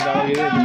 se a.